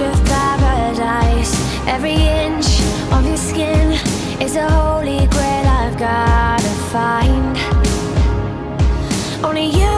of paradise. Every inch of your skin it's a holy grail I've gotta find. Only you